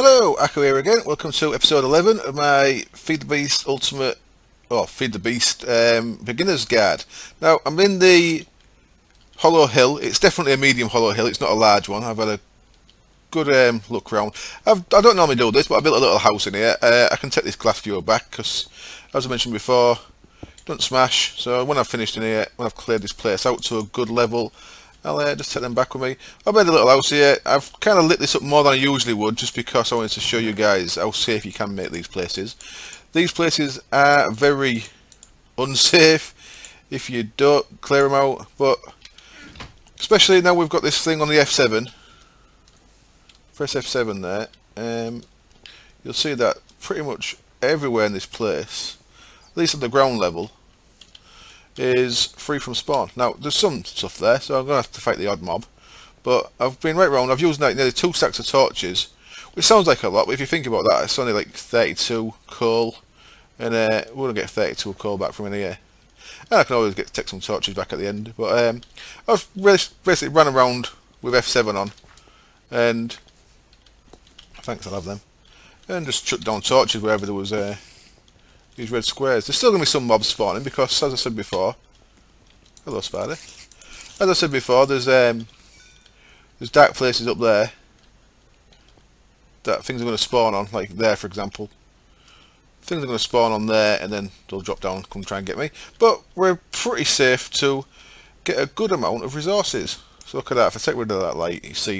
Hello, Ako here again. Welcome to episode 11 of my Feed the Beast Ultimate, or Feed the Beast um, Beginner's Guide. Now, I'm in the Hollow Hill. It's definitely a medium Hollow Hill. It's not a large one. I've had a good um, look around. I've, I do not normally do this, but I built a little house in here. Uh, I can take this glass viewer back because, as I mentioned before, don't smash. So when I've finished in here, when I've cleared this place out to a good level, I'll uh, just take them back with me. I've made a little house here. I've kind of lit this up more than I usually would just because I wanted to show you guys how safe if you can make these places. These places are very unsafe if you don't clear them out, but especially now we've got this thing on the F7. Press F7 there. Um, you'll see that pretty much everywhere in this place, at least at the ground level, is free from spawn. Now, there's some stuff there, so I'm going to have to fight the odd mob. But I've been right round. I've used like nearly two stacks of torches, which sounds like a lot, but if you think about that, it's only like 32 coal. And uh, we're going to get 32 coal back from in here. And I can always get take some torches back at the end. But um, I've basically run around with F7 on. And thanks, I love them. And just chuck down torches wherever there was uh, these red squares. There's still going to be some mobs spawning because, as I said before, hello spider. As I said before, there's um, there's dark places up there that things are going to spawn on, like there, for example. Things are going to spawn on there, and then they'll drop down, and come try and get me. But we're pretty safe to get a good amount of resources. So look at that. If I take rid of that light, you see,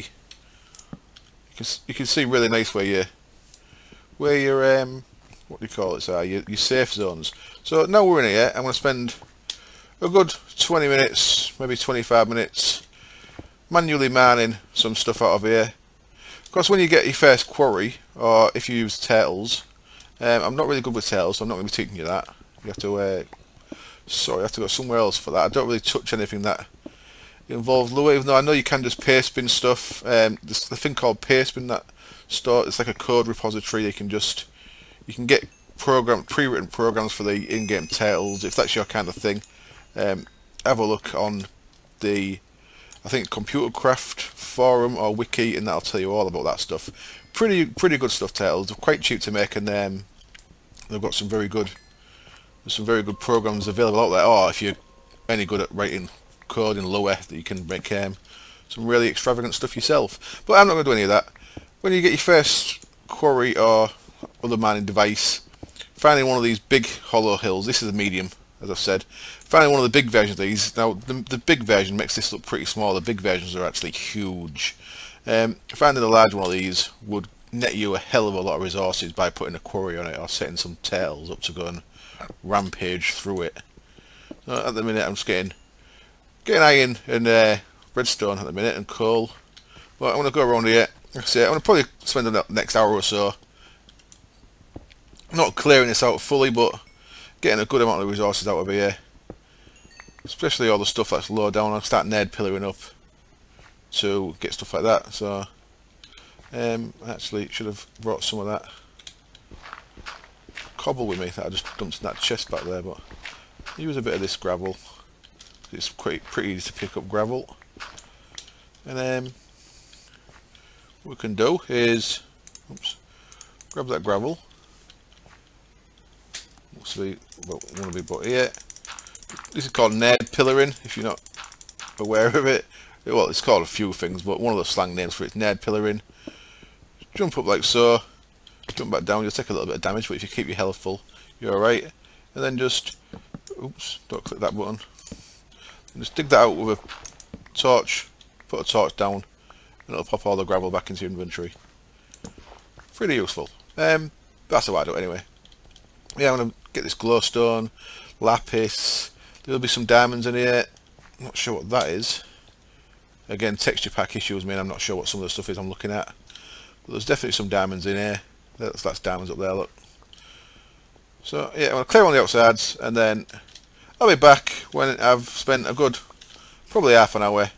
you can you can see really nice where you where you're um what do you call it, sir? Your, your safe zones. So now we're in here, I'm going to spend a good 20 minutes, maybe 25 minutes, manually mining some stuff out of here. Of course, when you get your first quarry, or if you use turtles, um, I'm not really good with turtles, so I'm not going to be teaching you that. You have to, uh, sorry, I have to go somewhere else for that. I don't really touch anything that involves Lua, even though I know you can just paste bin stuff. Um, there's the thing called paste bin that store, it's like a code repository, you can just you can get program pre-written programs for the in-game turtles if that's your kind of thing. Um, have a look on the I think Computercraft forum or wiki, and that'll tell you all about that stuff. Pretty pretty good stuff. Turtles quite cheap to make, and um, they've got some very good some very good programs available out there. Or if you're any good at writing code in Lua, that you can make um, some really extravagant stuff yourself. But I'm not going to do any of that. When you get your first quarry or other mining device, finding one of these big hollow hills, this is a medium, as I've said, finding one of the big versions of these, now the, the big version makes this look pretty small, the big versions are actually huge. Um, finding a large one of these would net you a hell of a lot of resources by putting a quarry on it or setting some tails up to go and rampage through it. So at the minute I'm just getting, getting iron and uh, redstone at the minute and coal. But I'm going to go around here. Like I say, I'm going to probably spend the next hour or so not clearing this out fully but getting a good amount of resources out of here. Especially all the stuff that's low down I'll start ned pillaring up to get stuff like that so um, actually should have brought some of that cobble with me that I just dumped in that chest back there but use a bit of this gravel. It's quite pretty easy to pick up gravel. And then um, what we can do is oops, grab that gravel obviously want to be but here. This is called Ned pillaring if you're not aware of it. Well it's called a few things but one of the slang names for it is Ned pillaring jump up like so jump back down you'll take a little bit of damage but if you keep your health full you're alright. And then just oops don't click that button. And just dig that out with a torch put a torch down and it'll pop all the gravel back into your inventory. Pretty useful. Um, that's how I do anyway yeah, I'm going to get this glowstone, lapis, there'll be some diamonds in here, I'm not sure what that is. Again, texture pack issues mean I'm not sure what some of the stuff is I'm looking at. But there's definitely some diamonds in here. That's, that's diamonds up there, look. So, yeah, I'm going to clear on the outsides, and then I'll be back when I've spent a good, probably half an hour,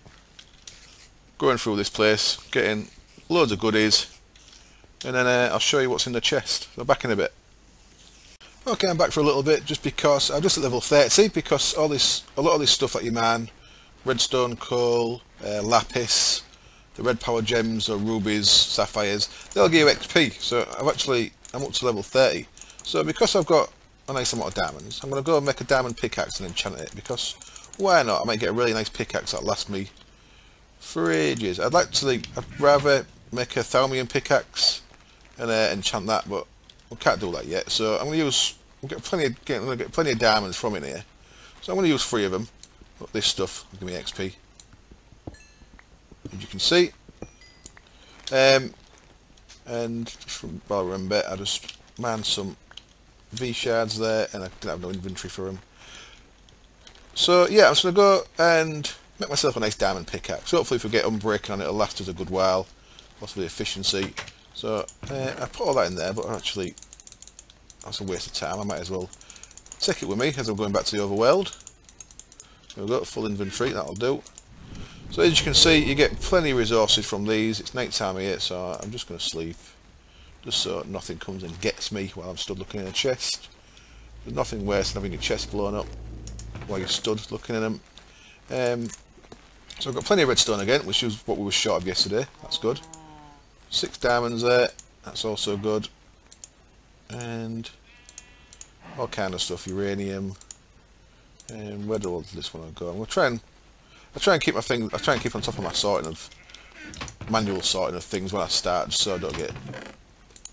going through this place, getting loads of goodies, and then uh, I'll show you what's in the chest. So back in a bit. Okay, I'm back for a little bit just because I'm just at level 30 because all this, a lot of this stuff that you man, redstone, coal, uh, lapis, the red power gems or rubies, sapphires, they'll give you XP. So I've actually, I'm up to level 30. So because I've got a nice amount of diamonds, I'm going to go and make a diamond pickaxe and enchant it because why not? I might get a really nice pickaxe that lasts me for ages. I'd like to, I'd rather make a Thaumium pickaxe and uh, enchant that, but we can't do that yet. So I'm going to use, we'll get plenty of, get, get plenty of diamonds from in here. So I'm going to use three of them. This stuff give me XP. As you can see. Um, and just from while I remember, I just man some V shards there, and I didn't have no inventory for them. So yeah, I'm just gonna go and make myself a nice diamond pickaxe. Hopefully, if we get unbreaking on it, it'll last us a good while. Possibly efficiency. So uh, I put all that in there, but actually that's a waste of time. I might as well take it with me as I'm going back to the overworld. There we go, full inventory, that'll do. So as you can see, you get plenty of resources from these. It's night time here, so I'm just going to sleep. Just so nothing comes and gets me while I'm stood looking in a chest. There's nothing worse than having your chest blown up while you're stood looking in them. Um, so I've got plenty of redstone again, which is what we were short of yesterday. That's good. Six diamonds there. That's also good. And all kind of stuff. Uranium. And where do all this one go? I'm gonna try and I try and keep my thing I try and keep on top of my sorting of manual sorting of things when I start, so I don't get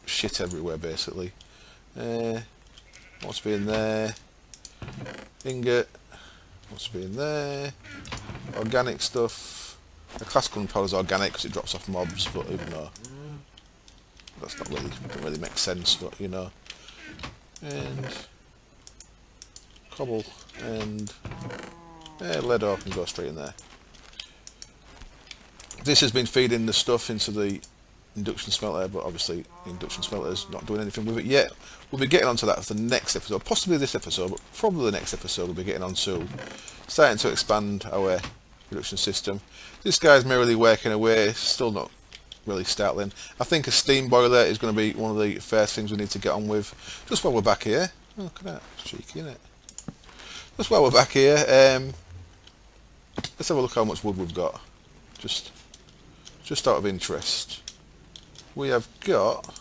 shit everywhere. Basically, uh, what's been there? Ingot. What's been there? Organic stuff. The classical gunpowder is organic because it drops off mobs, but even though that's not really doesn't really make sense, but you know. And cobble and yeah, lead ore can go straight in there. This has been feeding the stuff into the induction smelter, but obviously the induction smelter is not doing anything with it yet. We'll be getting onto that for the next episode, possibly this episode, but probably the next episode we'll be getting on to starting to expand our production system. This guy's merely working away, still not really startling. I think a steam boiler is going to be one of the first things we need to get on with, just while we're back here. Look at that, it's cheeky, isn't it? Just while we're back here, um, let's have a look how much wood we've got. Just, just out of interest. We have got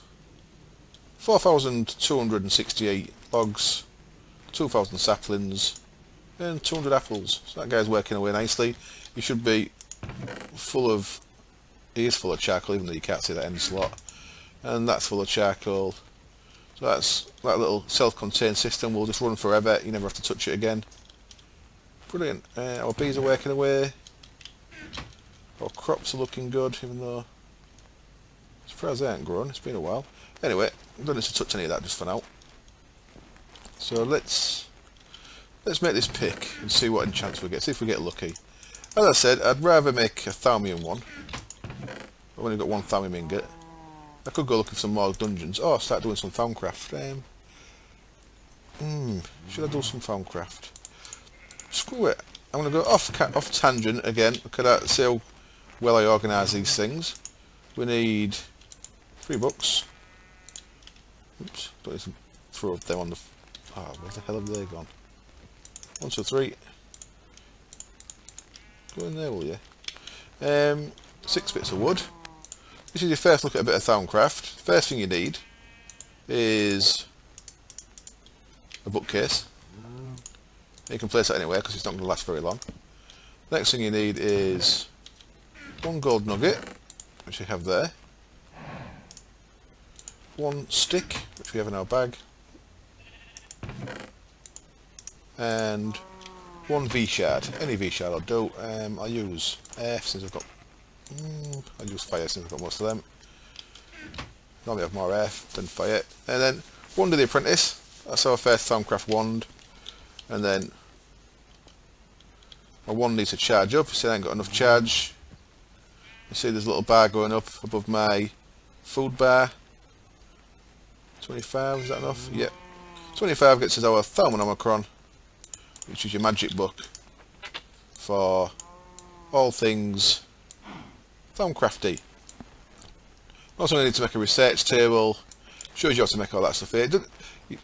4,268 logs, 2,000 saplings, and 200 apples. So that guy's working away nicely. He should be full of, he is full of charcoal even though you can't see that end slot. And that's full of charcoal. So that's that little self-contained system will just run forever. You never have to touch it again. Brilliant. Uh, our bees are working away. Our crops are looking good, even though as far as they aren't grown. It's been a while. Anyway, don't need to touch any of that just for now. So let's let's make this pick and see what enchants we get. See if we get lucky. As I said, I'd rather make a Thaumium one. I've only got one Thaumium ingot. I could go looking for some more dungeons. Oh, start doing some Thaumcraft. Um, hmm, should I do some Thaumcraft? screw it. I'm going to go off off tangent again. Look at that. See how well I organise these things. We need three books. Oops. Don't need to throw them on the... Oh, where the hell have they gone? One, two, three. Go in there, will you? Um, six bits of wood. This is your first look at a bit of Thaumcraft. First thing you need is a bookcase. You can place it anywhere because it's not going to last very long. Next thing you need is one gold nugget, which we have there. One stick, which we have in our bag. And one V-shard. Any V-shard I'll do. Um, I'll use F since I've got... Mm, I'll use fire since I've got most of them. Normally I have more F than fire. And then Wand of the Apprentice. That's our first Thaumcraft wand and then my one needs to charge up, see I ain't got enough charge. You see there's a little bar going up above my food bar. 25, is that enough? Yep. 25 gets us our Thaumonomicron, which is your magic book for all things Thaumcrafty. Also we need to make a research table, shows you how to make all that stuff here.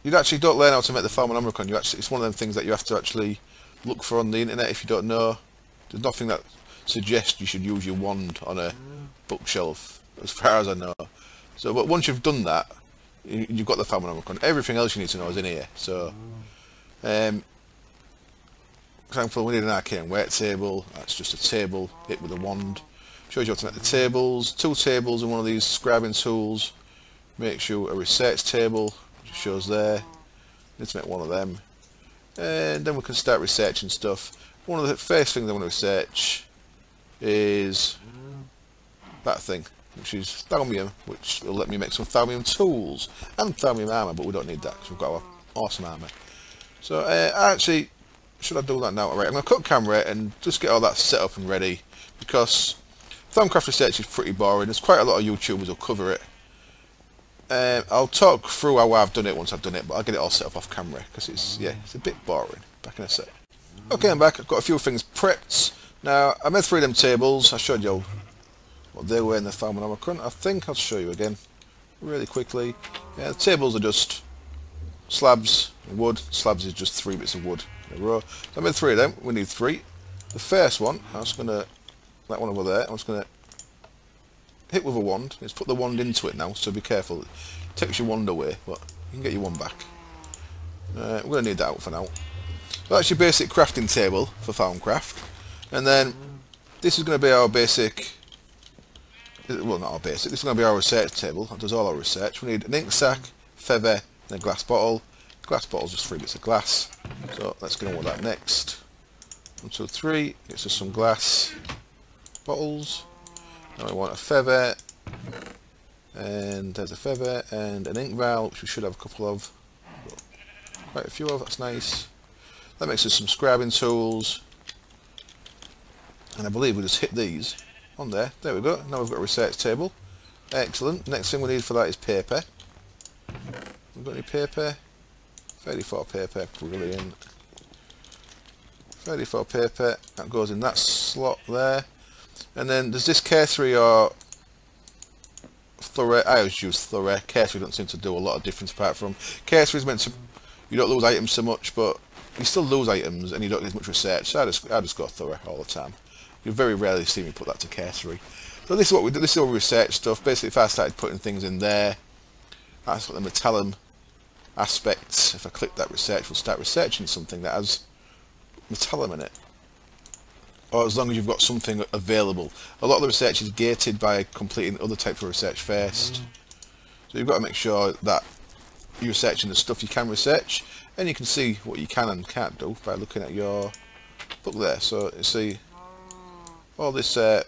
You actually don't learn how to make the Thaumonomicron, you actually, it's one of them things that you have to actually look for on the internet if you don't know. There's nothing that suggests you should use your wand on a bookshelf, as far as I know. So, but once you've done that, you, you've got the Famicom. Everything else you need to know is in here. So, um, example, we need an arcane weight table. That's just a table hit with a wand. Shows you how to make the tables. Two tables and one of these scribing tools. Makes you a research table, shows there. Need to make one of them. And then we can start researching stuff. One of the first things I want to research is that thing, which is Thaumium, which will let me make some Thaumium tools and Thaumium armour, but we don't need that because we've got our awesome armour. So uh, actually, should I do that now? Right, I'm going to cut camera and just get all that set up and ready because Thaumcraft Research is pretty boring. There's quite a lot of YouTubers who'll cover it. Um, I'll talk through how I've done it once I've done it, but I'll get it all set up off camera because it's yeah, it's a bit boring. Back in a sec. Okay, I'm back. I've got a few things prepped. Now, I made three of them tables. I showed you what they were in the Thaumonomicron. I think I'll show you again really quickly. Yeah, the tables are just slabs wood. Slabs is just three bits of wood in a row. So I made three of them. We need three. The first one, I'm just going to, that one over there, I'm just going to hit with a wand. Let's put the wand into it now, so be careful. It takes your wand away, but you can get your wand back. Uh, we're going to need that out for now. So that's your basic crafting table for Thaumcraft. And then this is going to be our basic, well not our basic, this is going to be our research table. That does all our research. We need an ink sac, feather, and a glass bottle. Glass bottle's just three bits of glass. So let's get on with that next. Two, three. It's just some glass bottles. Now we want a feather, and there's a feather and an ink vial, which we should have a couple of. Quite a few of. That's nice. That makes us some scribing tools. And I believe we just hit these on there. There we go. Now we've got a research table. Excellent. Next thing we need for that is paper. We've got any paper? 34 paper. Brilliant. 34 paper. That goes in that slot there. And then there's this K3 or Thore. I always use Thore. K3 doesn't seem to do a lot of difference apart from K3 is meant to you don't lose items so much, but you still lose items and you don't get as much research. So I just I just go Thore all the time. You very rarely see me put that to K3. So this is what we do. This is all research stuff. Basically, if I started putting things in there, that's what the metallum aspects. If I click that research, we'll start researching something that has metallum in it or as long as you've got something available. A lot of the research is gated by completing other types of research first. Mm. So you've got to make sure that you're researching the stuff you can research, and you can see what you can and can't do by looking at your book there. So you see all this uh,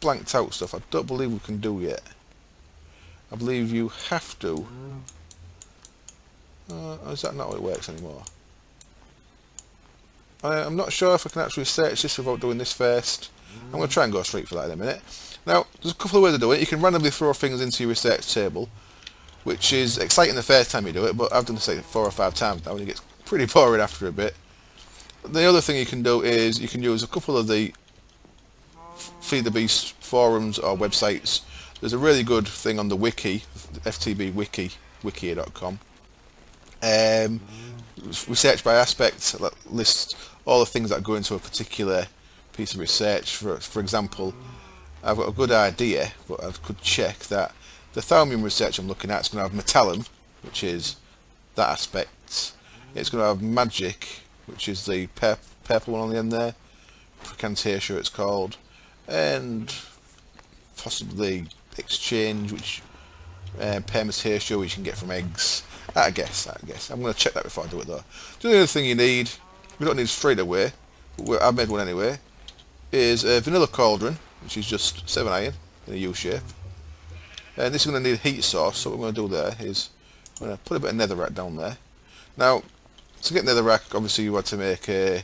blanked out stuff I don't believe we can do yet. I believe you have to. Uh, is that not how it works anymore? I, am not sure if I can actually search this without doing this first. I'm going to try and go straight for that in a minute. Now, there's a couple of ways to do it. You can randomly throw things into your research table, which is exciting the first time you do it, but I've done this like four or five times now, and it gets pretty boring after a bit. The other thing you can do is you can use a couple of the Feed the Beast forums or websites. There's a really good thing on the wiki, FTB wiki, wikia.com. Um, research by aspect lists all the things that go into a particular piece of research. For, for example, I've got a good idea, but I could check that the thaumium research I'm looking at is going to have metallum, which is that aspect. It's going to have magic, which is the purple one on the end there. Precantatio it's called. And possibly exchange, which uh, permutatio, which you can get from eggs. I guess, I guess. I'm going to check that before I do it though. The only other thing you need we don't need straight away, but I've made one anyway, is a vanilla cauldron, which is just 7 iron in a U shape. And this is going to need heat source, so what we're going to do there is I'm going to put a bit of netherrack down there. Now, to get netherrack, obviously you had to make a,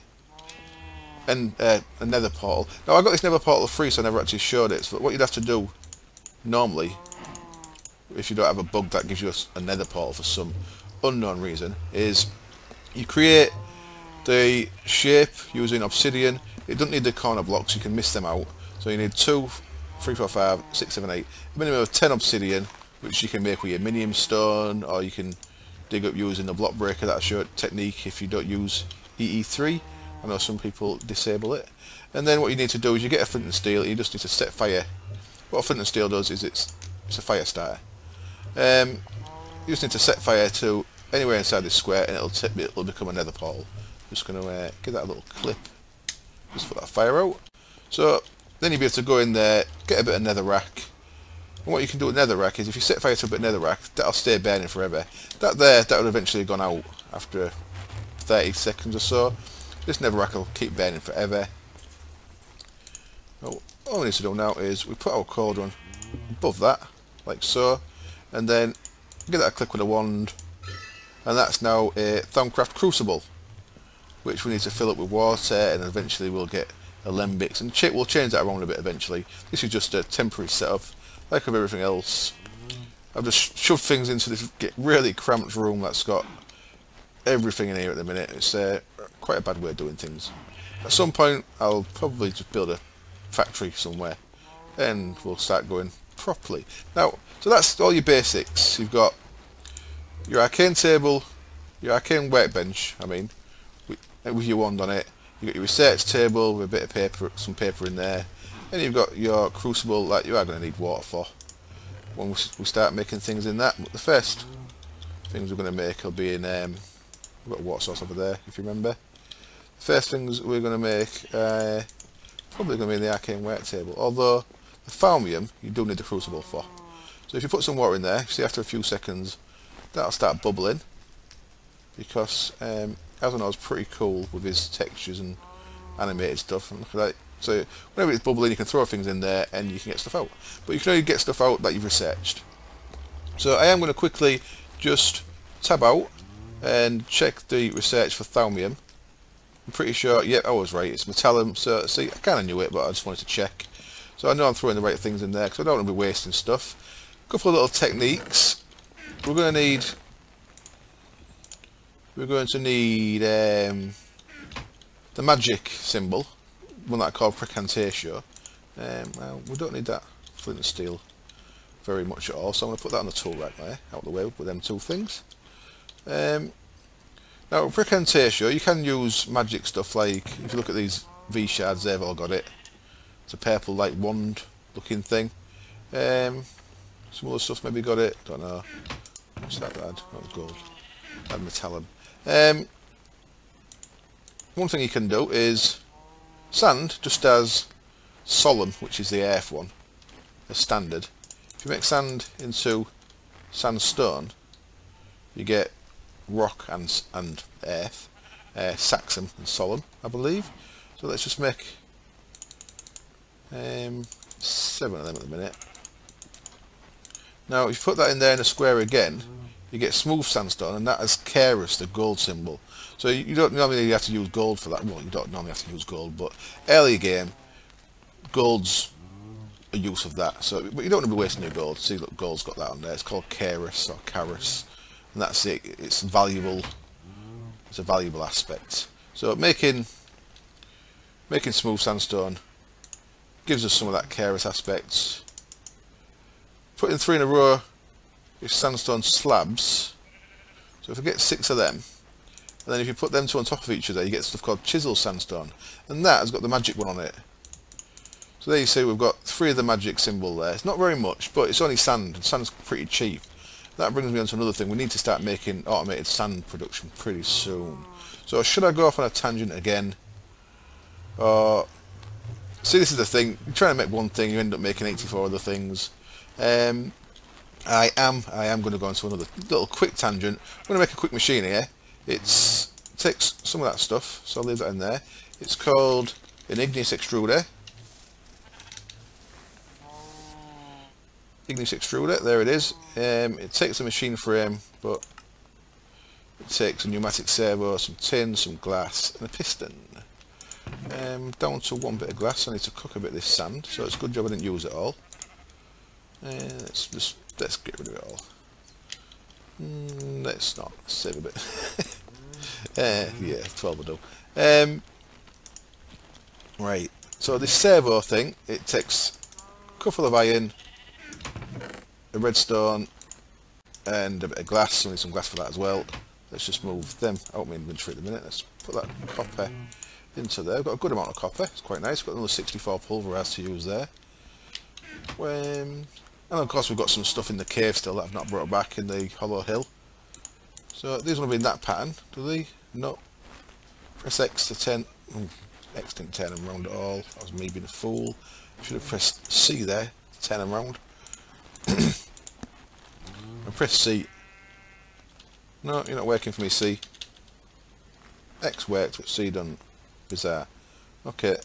and uh, a nether portal. Now I got this nether portal free, so I never actually showed it. So what you'd have to do, normally, if you don't have a bug that gives you a, a nether portal for some unknown reason, is you create the shape using obsidian. It doesn't need the corner blocks, you can miss them out. So you need 2, 3, 4, 5, 6, 7, 8. A minimum of 10 obsidian, which you can make with your minium stone, or you can dig up using the block breaker That's your technique if you don't use EE3. I know some people disable it. And then what you need to do is you get a flint and steel, you just need to set fire what flint and steel does is it's it's a fire starter. Um, you just need to set fire to anywhere inside this square and it'll tip, it'll become a nether portal. Just going to uh, give that a little clip just put that fire out. So then you'll be able to go in there, get a bit of netherrack. And what you can do with netherrack is if you set fire to a bit of netherrack, that'll stay burning forever. That there, that would eventually have gone out after 30 seconds or so. This netherrack will keep burning forever. Now, all we need to do now is we put our cauldron above that, like so, and then give that a click with a wand, and that's now a Thaumcraft Crucible which we need to fill up with water and eventually we'll get alembics and we'll change that around a bit eventually. This is just a temporary setup, like with everything else. I've just shoved things into this really cramped room that's got everything in here at the minute. It's uh, quite a bad way of doing things. At some point I'll probably just build a factory somewhere and we'll start going properly. Now, so that's all your basics. You've got your arcane table, your arcane workbench, I mean, with your wand on it. You've got your research table with a bit of paper, some paper in there. And you've got your crucible that you are going to need water for when we start making things in that. But the first things we're going to make will be in, um, we've got a water source over there, if you remember. The first things we're going to make, uh, probably going to be in the arcane work table. Although, the Thaumium, you do need the crucible for. So if you put some water in there, you see after a few seconds, that'll start bubbling. Because um, is pretty cool with his textures and animated stuff. And look at that. So whenever it's bubbling, you can throw things in there and you can get stuff out. But you can only get stuff out that you've researched. So I am going to quickly just tab out and check the research for Thaumium. I'm pretty sure, yep, I was right, it's Metallum. So, see, I kind of knew it, but I just wanted to check. So I know I'm throwing the right things in there, because I don't want to be wasting stuff. Couple of little techniques. We're going to need we're going to need um, the magic symbol, one that I call Precantatio. Um, well, we don't need that flint and steel very much at all, so I'm going to put that on the tool right there, out of the way with them two things. Um, now, Precantatio, you can use magic stuff like, if you look at these V shards, they've all got it. It's a purple like wand looking thing. Um, some other stuff maybe got it, don't know. What's that bad? That was gold. That metallum. Um, one thing you can do is sand just as Solum, which is the earth one, as standard. If you make sand into sandstone, you get rock and and earth, uh, Saxum and Solum, I believe. So let's just make um, seven of them at the minute. Now, if you put that in there in a square again, you get smooth sandstone and that is Charis, the gold symbol. So you don't normally have to use gold for that. Well, you don't normally have to use gold, but early game, gold's a use of that. So, but you don't want to be wasting your gold. See, look, gold's got that on there. It's called Charis or Charis, and that's it. It's valuable. It's a valuable aspect. So making making smooth sandstone gives us some of that Charis aspect. Putting three in a row is sandstone slabs. So if I get six of them, and then if you put them two on top of each other, you get stuff called chisel sandstone. And that has got the magic one on it. So there you see we've got three of the magic symbol there. It's not very much, but it's only sand, and sand's pretty cheap. That brings me on to another thing. We need to start making automated sand production pretty soon. So should I go off on a tangent again? Uh, see, this is the thing. You're trying to make one thing, you end up making 84 other things. Um, I am I am going to go into another little quick tangent. I'm going to make a quick machine here. It takes some of that stuff, so I'll leave that in there. It's called an igneous extruder. Igneous extruder, there it is. Um, it takes a machine frame, but it takes a pneumatic servo, some tin, some glass, and a piston. Um, down to one bit of glass. I need to cook a bit of this sand, so it's a good job I didn't use it all. Uh, let's just let's get rid of it all. Mm, let's not save a bit. uh, yeah, 12 will do. Um, right, so this servo thing, it takes a couple of iron, a redstone, and a bit of glass. I need some glass for that as well. Let's just move them out my inventory at the minute. Let's put that copper into there. I've got a good amount of copper. It's quite nice. Got another 64 pulverized to use there. Um, and of course we've got some stuff in the cave still that I've not brought back in the hollow hill. So these to be in that pattern, do they? No. Press X to 10. Ooh, X didn't turn them round at all. That was me being a fool. Should have pressed C there to turn them round. I press C. No, you're not working for me, C. X worked, but C doesn't. Bizarre. Okay.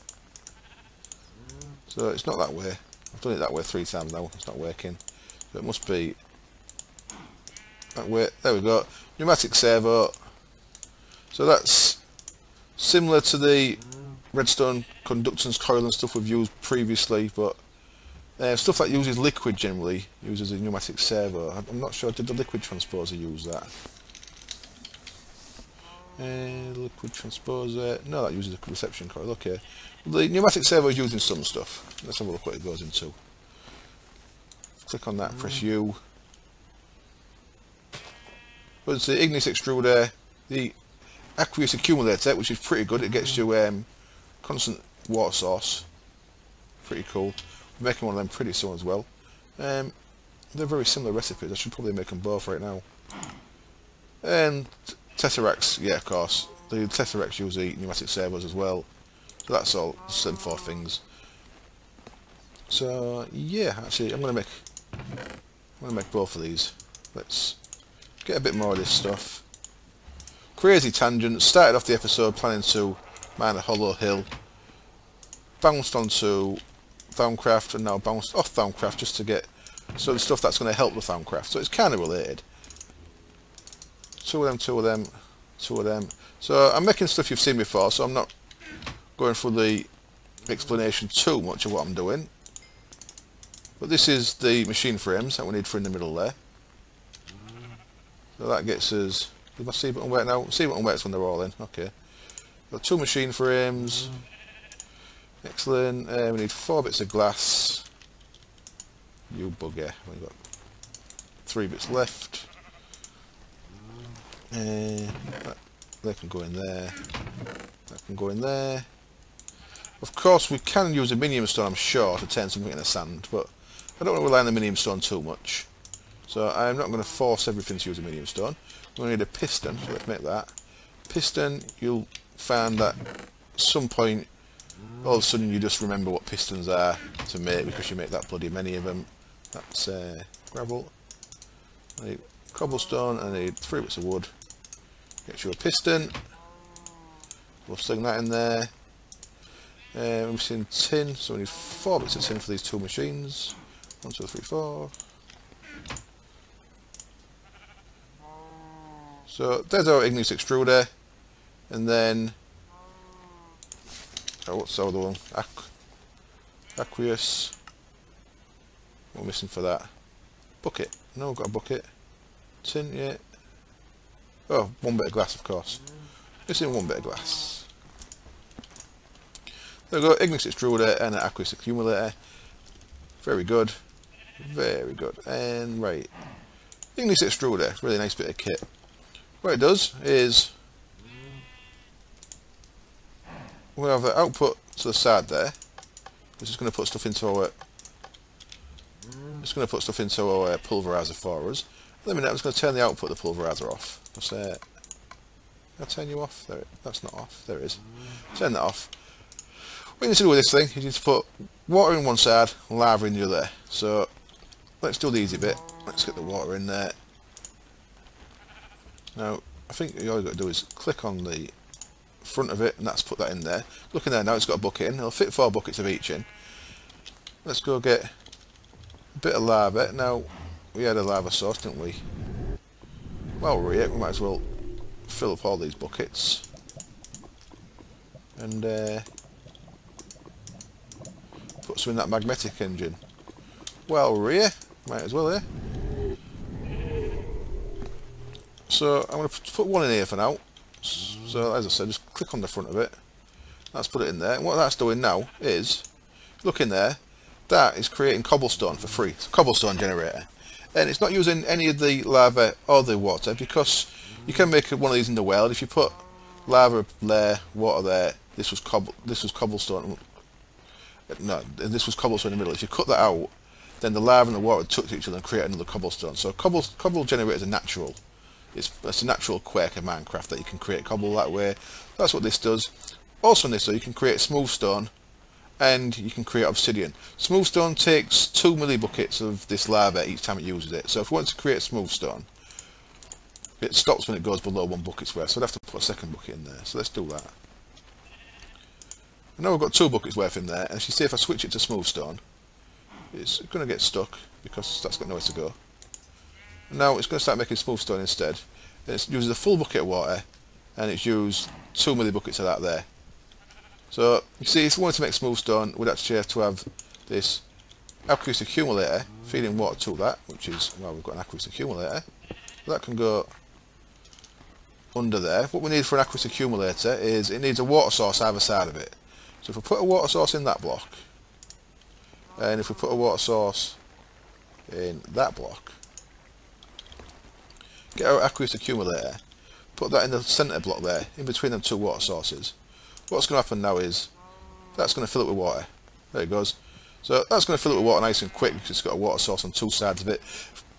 So it's not that way. I've done it that way three times now. It's not working. So it must be that way. There we go. Pneumatic servo. So that's similar to the redstone conductance coil and stuff we've used previously, but uh, stuff that uses liquid generally uses a pneumatic servo. I'm not sure, did the liquid transposer use that? Uh, liquid transposer, no that uses a reception coil, okay. The pneumatic servo is using some stuff. Let's have a look what it goes into. Click on that, press U. But it's the igneous extruder, the aqueous accumulator, which is pretty good. It gets you um, constant water source. Pretty cool. We're making one of them pretty soon as well. Um, they're very similar recipes. I should probably make them both right now. And Tesseracts, yeah, of course. The Tesseracts use the pneumatic servos as well. So that's all same four things. So yeah, actually, I'm gonna make I'm gonna make both of these. Let's get a bit more of this stuff. Crazy tangent. Started off the episode planning to mine a hollow hill. Bounced onto Thaumcraft and now bounced off Thaumcraft just to get some stuff that's going to help the Thaumcraft. So it's kind of related. Two of them, two of them, two of them. So I'm making stuff you've seen before, so I'm not going for the explanation too much of what I'm doing. But this is the machine frames that we need for in the middle there. So that gets us... Did my C button work now? C button works when they're all in. Okay. Got two machine frames. Excellent. Uh, we need four bits of glass. You bugger. We've got three bits left. Uh, that, they can go in there. That can go in there. Of course, we can use a minium stone, I'm sure, to turn something into sand, but I don't want to rely on the minium stone too much. So I'm not going to force everything to use a minium stone. We're going to need a piston, so let's make that. Piston, you'll find that at some point, all of a sudden you just remember what pistons are to make because you make that bloody many of them. That's uh, gravel. I need cobblestone, I need three bits of wood. Get you a piston. We'll sling that in there. Uh, we're missing tin, so we need four bits of tin for these two machines. One, two, three, four. So there's our igneous extruder, and then oh, what's the other one? Aqu aqueous. We're missing for that? Bucket. No, we've got a bucket. Tin, yeah. Oh, one bit of glass, of course. Missing one bit of glass. There we go, igneous extruder and an aqueous accumulator. Very good. Very good. And right. igneous extruder, really nice bit of kit. What it does is we have the output to the side there. This is going to put stuff into our it's going to put stuff into our pulverizer for us. Let me know, I'm just going to turn the output of the pulverizer off. Just, uh, I'll turn you off. There, that's not off. There it is. Turn that off. What you need to do with this thing is you need to put water in one side, lava in the other. So let's do the easy bit. Let's get the water in there. Now, I think all you've got to do is click on the front of it and that's put that in there. Look in there now, it's got a bucket in. It'll fit four buckets of each in. Let's go get a bit of lava. Now, we had a lava source, didn't we? Well, we're here, we might as well fill up all these buckets. And uh, Put some in that magmatic engine. Well, we're. Might as well, eh? So I'm going to put one in here for now. So as I said, just click on the front of it. Let's put it in there. And what that's doing now is, look in there, that is creating cobblestone for free. It's a cobblestone generator. And it's not using any of the lava or the water because you can make one of these in the world. If you put lava there, water there, this was cobble, this was cobblestone no, this was cobblestone in the middle. If you cut that out then the lava and the water would touch each other and create another cobblestone. So cobble, cobble generators are natural. It's, it's a natural quirk of Minecraft that you can create cobble that way. That's what this does. Also in this though, you can create smooth stone and you can create obsidian. Smooth stone takes 2 millibuckets of this lava each time it uses it. So if we want to create smooth stone, it stops when it goes below one bucket's worth. So I'd have to put a second bucket in there. So let's do that. Now we've got two buckets worth in there, and as you see if I switch it to smooth stone, it's going to get stuck because that's got nowhere to go. And now it's going to start making smooth stone instead. And it uses a full bucket of water, and it's used two millibuckets of that there. So you see, if we wanted to make smooth stone, we'd actually have to have this aqueous accumulator feeding water to that, which is well, we've got an aqueous accumulator. That can go under there. What we need for an aqueous accumulator is it needs a water source either side of it. So if we put a water source in that block, and if we put a water source in that block, get our aqueous accumulator, put that in the centre block there, in between them two water sources. What's going to happen now is, that's going to fill it with water. There it goes. So that's going to fill it with water nice and quick because it's got a water source on two sides of it.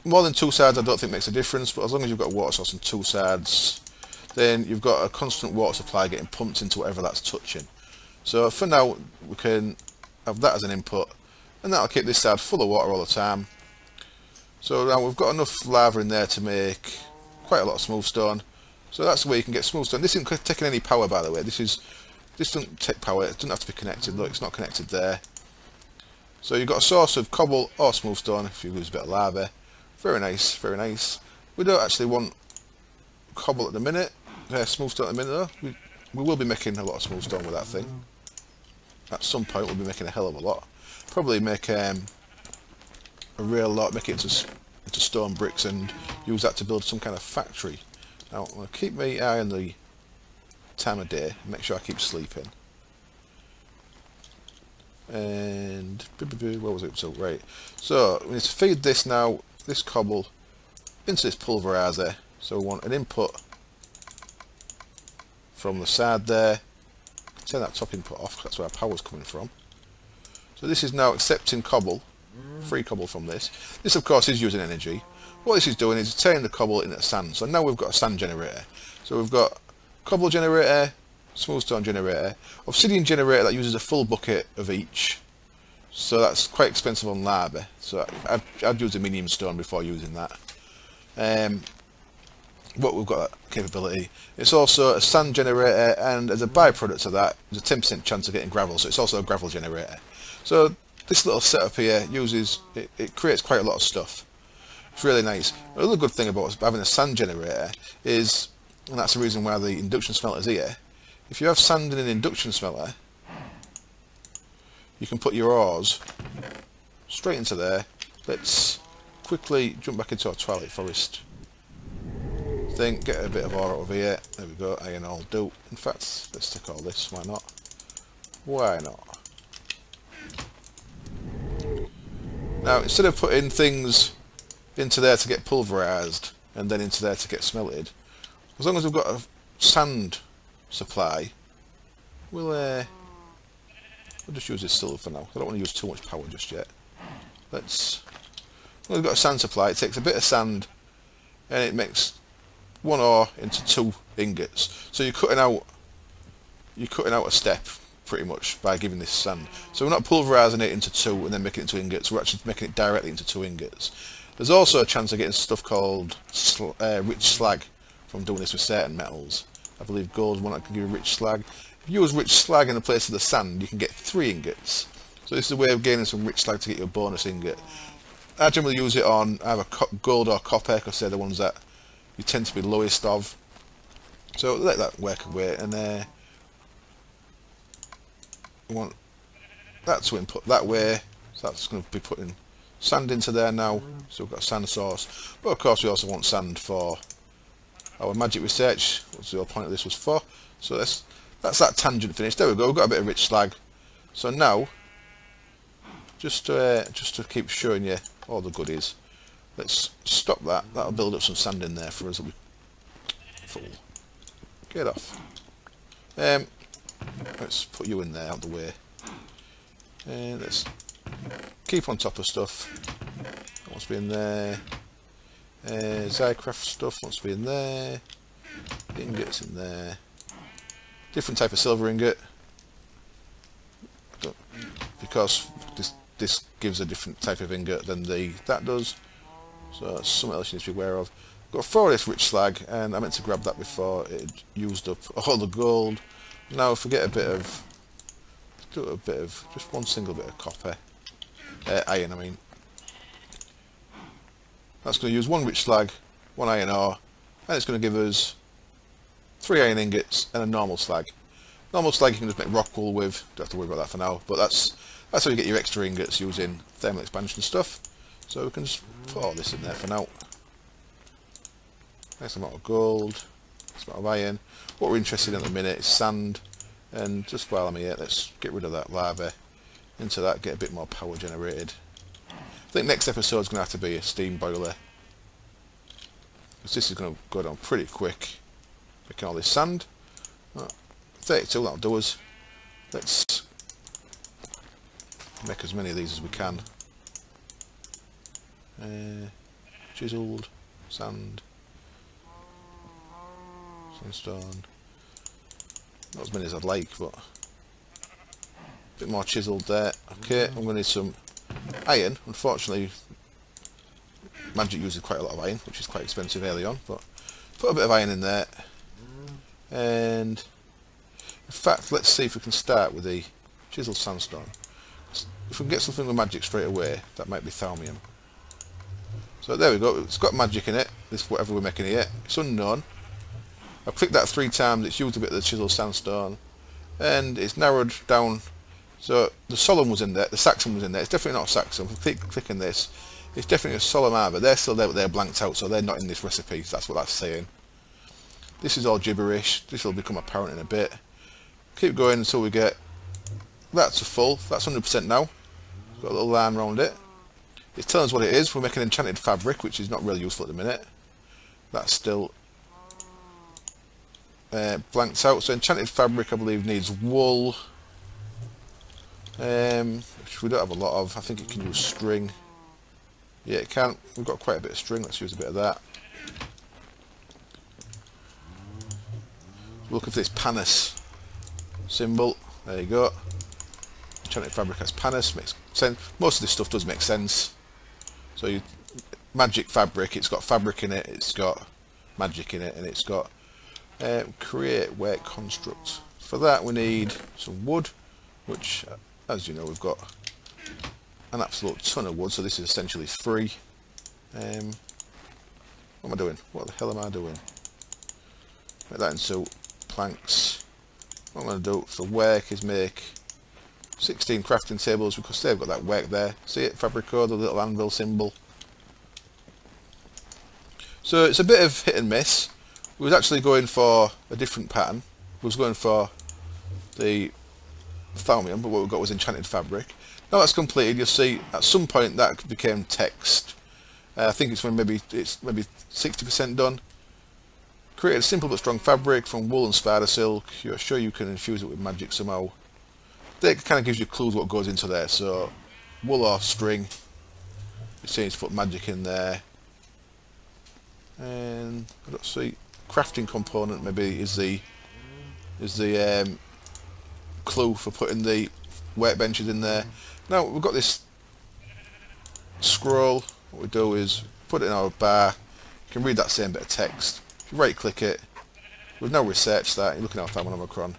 More than two sides I don't think makes a difference, but as long as you've got a water source on two sides, then you've got a constant water supply getting pumped into whatever that's touching. So for now, we can have that as an input, and that'll keep this side full of water all the time. So now we've got enough lava in there to make quite a lot of smooth stone. So that's way you can get smooth stone. This isn't taking any power, by the way. This is this doesn't take power. It doesn't have to be connected. Look, it's not connected there. So you've got a source of cobble or smooth stone if you use a bit of lava. Very nice, very nice. We don't actually want cobble at the minute. Uh, smooth stone at the minute though. We, we will be making a lot of smooth stone with that thing at some point we'll be making a hell of a lot. Probably make um, a real lot, make it into, into stone bricks and use that to build some kind of factory. Now, to keep my eye on the time of day, make sure I keep sleeping. And, where was it? So, right. So, we need to feed this now, this cobble, into this pulverizer. So we want an input from the side there turn that top input off that's where our power's coming from. So this is now accepting cobble free cobble from this. This of course is using energy. What this is doing is turning the cobble into sand. So now we've got a sand generator. So we've got cobble generator smooth stone generator obsidian generator that uses a full bucket of each. So that's quite expensive on lava. So I'd, I'd use a minium stone before using that. Um, what we've got that capability. It's also a sand generator and as a byproduct of that there's a 10% chance of getting gravel so it's also a gravel generator. So this little setup here uses, it, it creates quite a lot of stuff. It's really nice. Another good thing about having a sand generator is, and that's the reason why the induction smelter's here, if you have sand in an induction smelter you can put your ores straight into there. Let's quickly jump back into our twilight forest thing, get a bit of ore over here. There we go, iron all do. In fact, let's take all this, why not? Why not? Now, instead of putting things into there to get pulverised and then into there to get smelted, as long as we've got a sand supply, we'll, uh, we'll just use this silver for now. I don't want to use too much power just yet. Let's... Well, we've got a sand supply. It takes a bit of sand and it makes one ore into two ingots. So you're cutting out you're cutting out a step pretty much by giving this sand. So we're not pulverising it into two and then making it into ingots, we're actually making it directly into two ingots. There's also a chance of getting stuff called sl uh, rich slag from doing this with certain metals. I believe gold one that can give you rich slag. If you use rich slag in the place of the sand, you can get three ingots. So this is a way of gaining some rich slag to get your bonus ingot. I generally use it on either gold or copper because they're the ones that you tend to be lowest of. So let that work away and uh, want that to input that way. So that's going to be putting sand into there now. So we've got sand source. But of course we also want sand for our magic research, What's the whole point of this was for. So that's, that's that tangent finished. There we go, we've got a bit of rich slag. So now, just to, uh, just to keep showing you all the goodies, Let's stop that. That'll build up some sand in there for us. Full. Get off. Um, let's put you in there out the way. And let's keep on top of stuff. wants to be in there. Uh, XyCraft stuff wants to be in there. Ingots in there. Different type of silver ingot. Because this this gives a different type of ingot than the that does. So that's something else you need to be aware of. Got four of this rich slag, and I meant to grab that before it used up all the gold. Now if we get a bit of, do a bit of, just one single bit of copper, uh, iron I mean. That's going to use one rich slag, one iron ore, and it's going to give us three iron ingots and a normal slag. Normal slag you can just make rock wool with, don't have to worry about that for now, but that's that's how you get your extra ingots using thermal expansion stuff. So we can just put all this in there for now. Nice amount of gold, nice amount of iron. What we're interested in at the minute is sand, and just while I'm here, let's get rid of that lava. Into that, get a bit more power generated. I think next episode is going to have to be a steam boiler. Because this is going to go down pretty quick. Making all this sand. 32, that'll do us. Let's make as many of these as we can. Uh, chiseled, sand, sandstone. Not as many as I'd like, but a bit more chiseled there. Okay, I'm going to need some iron. Unfortunately, Magic uses quite a lot of iron, which is quite expensive early on, but put a bit of iron in there. And in fact, let's see if we can start with the chiseled sandstone. If we can get something with magic straight away, that might be thaumium. So there we go, it's got magic in it, this whatever we're making here. It's unknown. I've clicked that three times, it's used a bit of the chisel sandstone, and it's narrowed down. So the Solum was in there, the Saxum was in there, it's definitely not a Saxum. Click, clicking this, it's definitely a Solum arbor. They're still there, but they're blanked out, so they're not in this recipe, so that's what that's saying. This is all gibberish, this will become apparent in a bit. Keep going until we get, that's a full, that's 100% now. Got a little line around it. It's telling us what it is. We're making enchanted fabric, which is not really useful at the minute. That's still uh, blanked out. So enchanted fabric, I believe, needs wool, um, which we don't have a lot of. I think it can use string. Yeah, it can. We've got quite a bit of string. Let's use a bit of that. Look at this panis symbol. There you go. Enchanted fabric has panis. Makes sense. Most of this stuff does make sense. So you, magic fabric, it's got fabric in it, it's got magic in it, and it's got uh, create work construct. For that we need some wood, which as you know we've got an absolute ton of wood, so this is essentially free. Um, what am I doing? What the hell am I doing? Make that into planks. What I'm going to do for work is make 16 crafting tables because they've got that work there. See it? Fabrico, the little anvil symbol. So it's a bit of hit and miss. We was actually going for a different pattern. We was going for the thaumium, but what we got was enchanted fabric. Now that's completed, you'll see at some point that became text. Uh, I think it's when maybe it's maybe 60% done. Create a simple but strong fabric from wool and spider silk. You're sure you can infuse it with magic somehow that kind of gives you clues what goes into there. So, wool or string. It seems to put magic in there. And let's see, crafting component maybe is the is the um, clue for putting the workbenches in there. Now we've got this scroll. What we do is put it in our bar. You can read that same bit of text. If you right click it, we've now researched that. You're looking at our Thaumonomicron.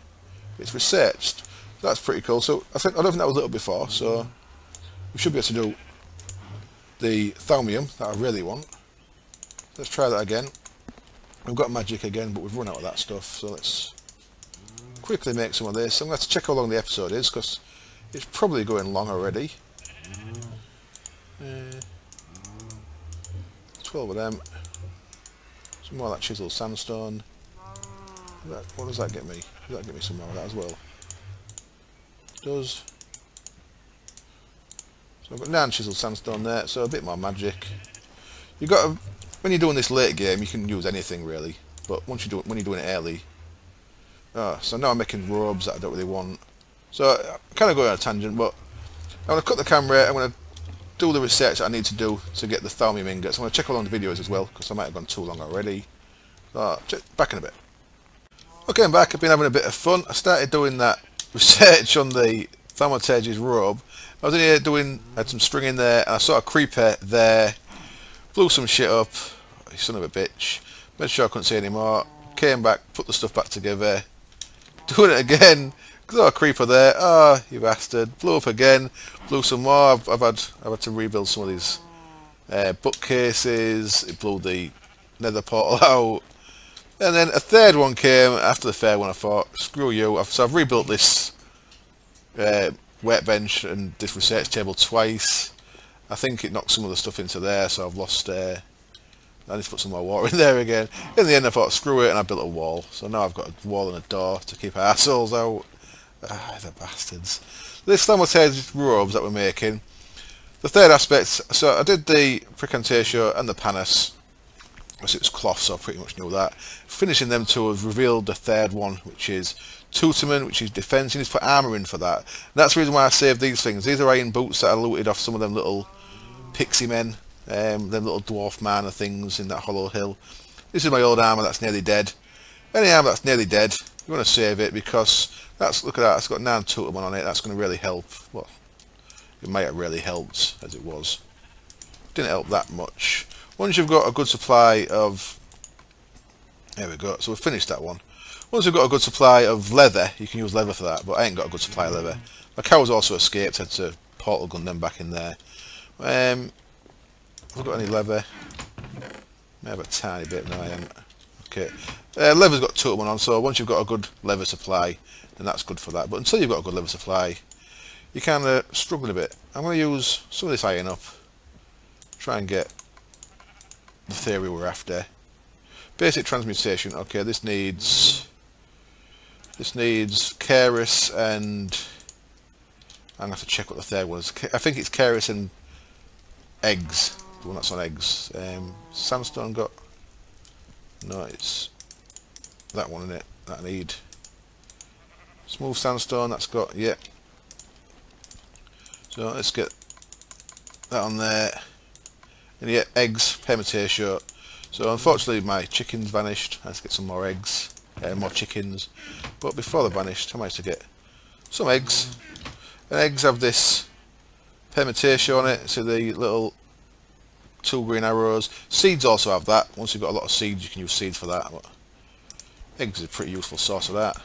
It's researched that's pretty cool. So I think I don't think that was a little before, so we should be able to do the thaumium that I really want. Let's try that again. We've got magic again, but we've run out of that stuff, so let's quickly make some of this. I'm going to, check how long the episode is, because it's probably going long already. Uh, 12 of them. Some more of that chisel sandstone. what does that get me? Does that get me some more of that as well? Does. So I've got nine chisel sandstone there, so a bit more magic. You got to, when you're doing this late game, you can use anything really, but once you do it, when you're doing it early, oh, so now I'm making robes that I don't really want. So I'm kind of going on a tangent, but I'm going to cut the camera. I'm going to do the research that I need to do to get the thaumium ingots. I'm going to check along the videos as well because I might have gone too long already. Ah, so, back in a bit. Okay, I'm back. I've been having a bit of fun. I started doing that research on the Thaumaturge's robe. I was in here doing, had some string in there, I saw a creeper there, blew some shit up, you son of a bitch, made sure I couldn't see anymore, came back, put the stuff back together, doing it again, saw a creeper there, ah, oh, you bastard, blew up again, blew some more, I've, I've, had I've had to rebuild some of these uh, bookcases, it blew the nether portal out, and then a third one came after the third one. I thought, screw you. So I've rebuilt this uh, bench and this research table twice. I think it knocked some of the stuff into there, so I've lost. Uh, I need to put some more water in there again. In the end, I thought, screw it, and I built a wall. So now I've got a wall and a door to keep assholes out. Ah, the bastards. This Thaumaturge robes that we're making. The third aspect, so I did the Praecantatio and the Panis it's cloth, so I pretty much know that. Finishing them two, have revealed the third one, which is Tutamen, which is. You need to put armour in for that. And that's the reason why I saved these things. These are iron boots that I looted off some of them little pixie men, um, them little dwarf mana things in that hollow hill. This is my old armour that's nearly dead. Any armour that's nearly dead, you want to save it because that's look at that, it's got 9 Tutamen on it, that's going to really help. Well, it might have really helped as it was. Didn't help that much. Once you've got a good supply of... There we go. So we've finished that one. Once you've got a good supply of leather, you can use leather for that, but I ain't got a good supply of leather. My cows also escaped, had to portal gun them back in there. Um, have got any leather? I have a tiny bit, no I haven't. Okay. Uh, leather's got two one on, so once you've got a good leather supply, then that's good for that. But until you've got a good leather supply, you're kind of struggling a bit. I'm going to use some of this iron up, try and get the theory we're after. Basic transmutation. Okay, this needs this needs Keris and I'm gonna have to check what the third was. I think it's Keris and eggs. The one that's on eggs. Um, sandstone got no, it's that one in it. That I need smooth sandstone. That's got yeah. So let's get that on there and you get eggs, permutation. So unfortunately my chickens vanished. I have to get some more eggs, uh, more chickens. But before they vanished, I managed to get some eggs. And eggs have this permutation on it, so the little two green arrows. Seeds also have that. Once you've got a lot of seeds, you can use seeds for that. But eggs is a pretty useful source of that.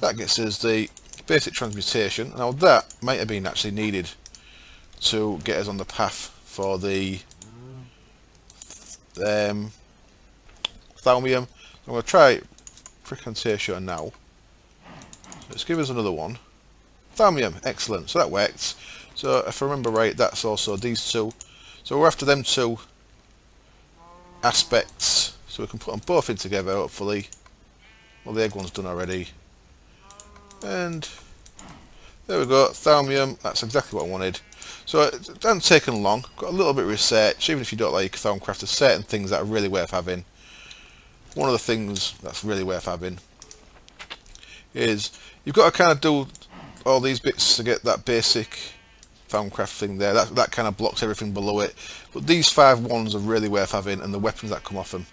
That gets us the basic transmutation. Now that might have been actually needed to get us on the path for the um, Thaumium. I'm going to try Praecantatio now. Let's give us another one. Thaumium, excellent. So that worked. So if I remember right, that's also these two. So we're after them two aspects. So we can put them both in together, hopefully. Well, the egg one's done already. And there we go, Thaumium. That's exactly what I wanted. So it hasn't taken long, got a little bit of research, even if you don't like Thaumcraft, there's certain things that are really worth having. One of the things that's really worth having is you've got to kind of do all these bits to get that basic Thaumcraft thing there. That, that kind of blocks everything below it. But these five wands are really worth having and the weapons that come off them.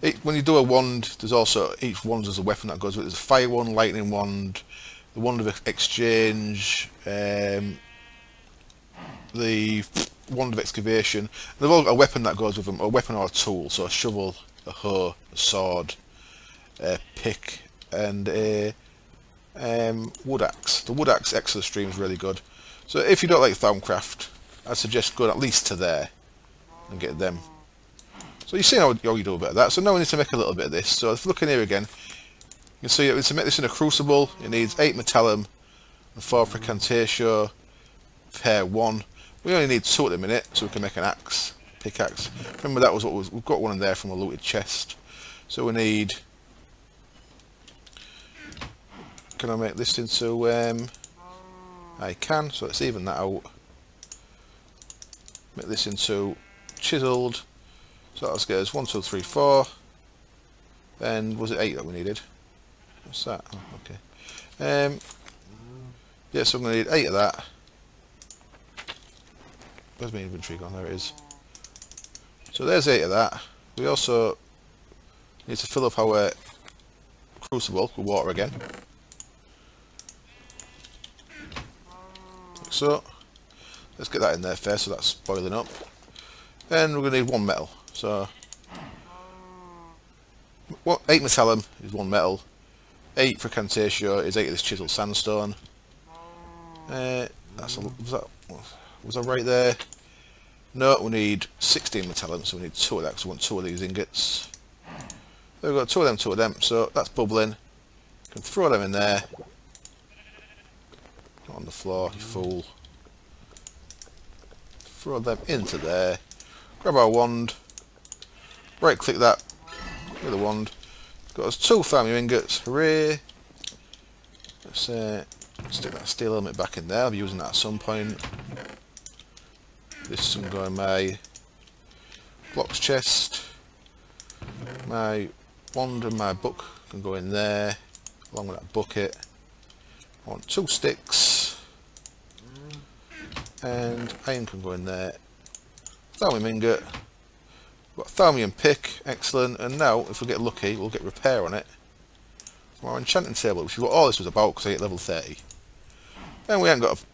It, when you do a wand, there's also, each wand has a weapon that goes with it. There's a fire wand, lightning wand, the wand of exchange, um, the wand of excavation. They've all got a weapon that goes with them, a weapon or a tool, so a shovel, a hoe, a sword, a pick, and a um, wood axe. The wood axe extra stream is really good. So if you don't like Thaumcraft, I suggest going at least to there and get them. So you see how, how you do a bit of that. So now we need to make a little bit of this. So if you look in here again, you can see to make this in a crucible, it needs 8 metallum and 4 praecantatio, pair 1. We only need two at the minute, so we can make an axe, pickaxe. Remember that was what was, we've got one in there from a looted chest. So we need, can I make this into, um, I can, so let's even that out. Make this into chiseled, so get us one, two, three, four. Then, was it eight that we needed? What's that? Oh, okay. Um, yes, yeah, so I'm going to need eight of that. Where's my inventory gone? There it is. So there's eight of that. We also need to fill up our crucible with water again. Like so. Let's get that in there first, so that's boiling up. And we're going to need one metal. So, what, 8 metallum is one metal. 8 Praecantatio is 8 of this chisel sandstone. Uh, that's a, was that was I right there? No, we need 16 metallum, so we need two of that, because we want two of these ingots. There we've got two of them, two of them, so that's bubbling. can throw them in there. Not on the floor, you fool. Throw them into there. Grab our wand. Right click that with the wand. Got us two thaumium ingots. Hooray! Let's uh, stick that steel helmet back in there. I'll be using that at some point. This go in my blocks chest. My wand and my book can go in there, along with that bucket. I want two sticks. And iron can go in there. Thaumium ingot. Got thaumium pick, excellent. And now, if we get lucky, we'll get repair on it. Our enchanting table, which is what all this was about, because I hit level 30. And we haven't got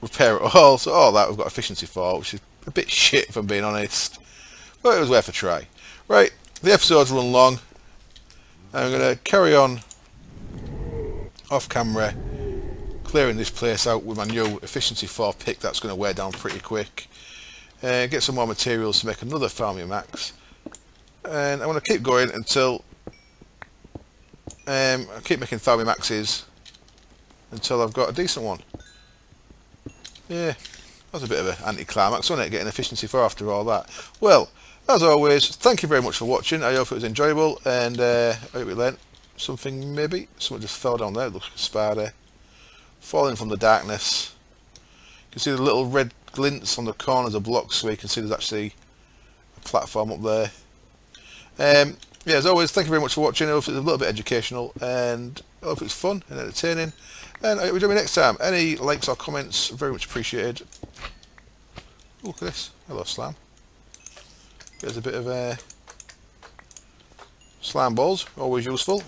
repair it all, so all that we've got efficiency for, which is a bit shit if I'm being honest. But it was worth a try. Right, the episode's run long. I'm going to carry on off camera clearing this place out with my new efficiency 4 pick that's going to wear down pretty quick. Uh, get some more materials to make another Thaumium Max. And I want to keep going until um, I keep making Thaumium Maxes until I've got a decent one. Yeah, that was a bit of an anticlimax, wasn't it, getting efficiency for after all that. Well, as always, thank you very much for watching. I hope it was enjoyable, and uh, I hope you learnt something, maybe. Someone just fell down there, it looks like a spider. Falling from the darkness. You can see the little red glints on the corners of blocks, so you can see there's actually a platform up there. Um, yeah, as always, thank you very much for watching. I hope it's a little bit educational, and I hope it's fun and entertaining. You join me next time. Any likes or comments, very much appreciated. Look at this. Hello, Slam. There's a bit of uh, slime balls, always useful.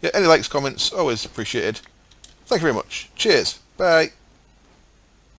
Yeah, any likes, comments, always appreciated. Thank you very much. Cheers. Bye.